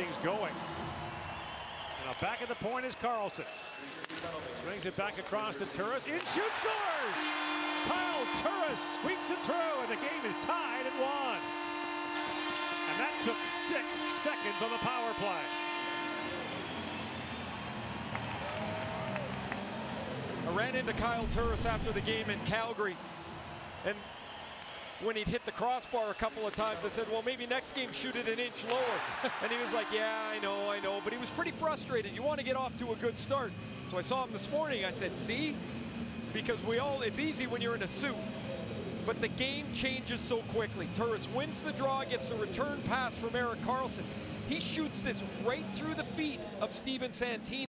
Things going. Now back at the point is Karlsson. Swings it back across to Turris. In shoot scores! Kyle Turris squeaks it through, and the game is tied at one. And that took six seconds on the power play. I ran into Kyle Turris after the game in Calgary, and when he'd hit the crossbar a couple of times, I said, well, maybe next game shoot it an inch lower. and he was like, yeah, I know, I know. But he was pretty frustrated. You want to get off to a good start. So I saw him this morning. I said, see? Because we all, it's easy when you're in a suit. But the game changes so quickly. Turris wins the draw, gets the return pass from Erik Karlsson. He shoots this right through the feet of Steven Santini.